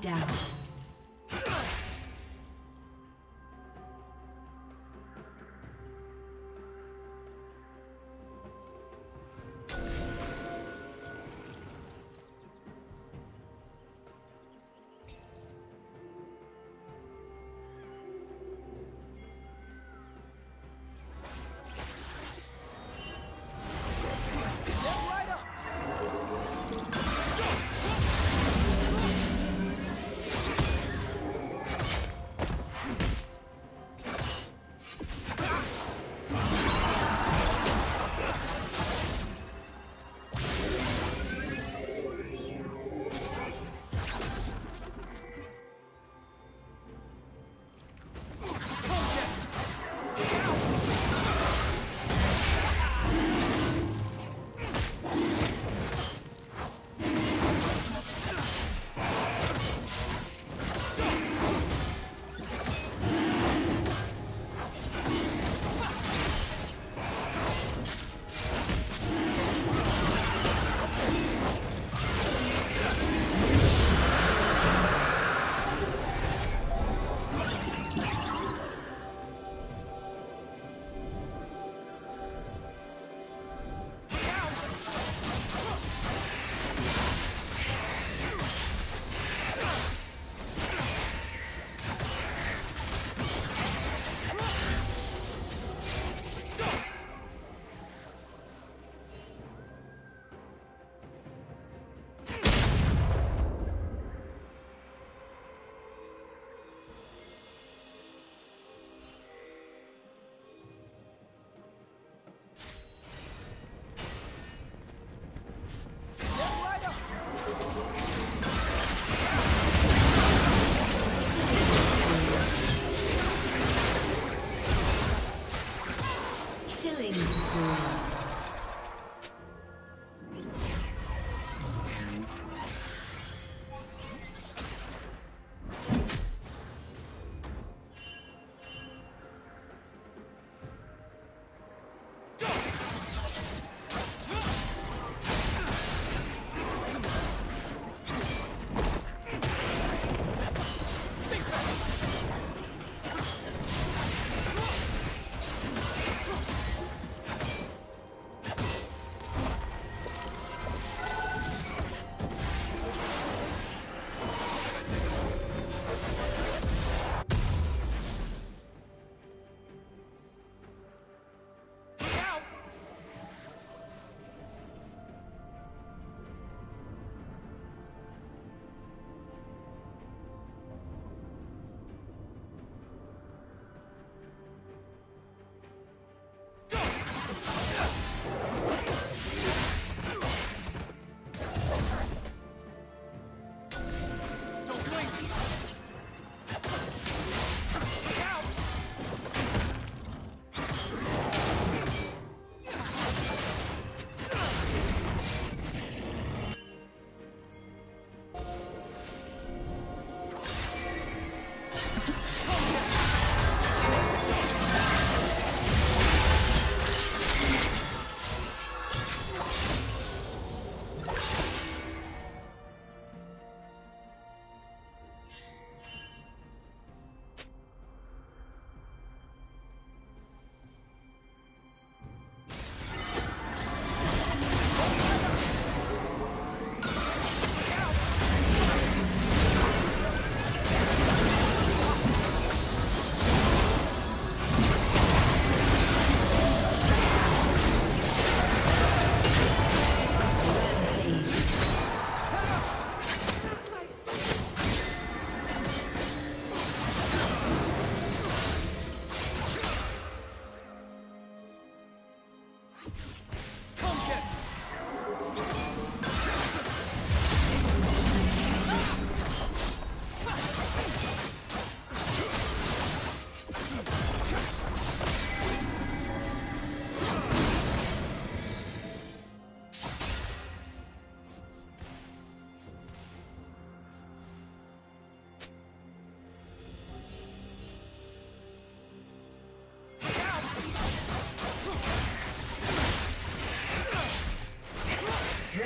down. Killing spree.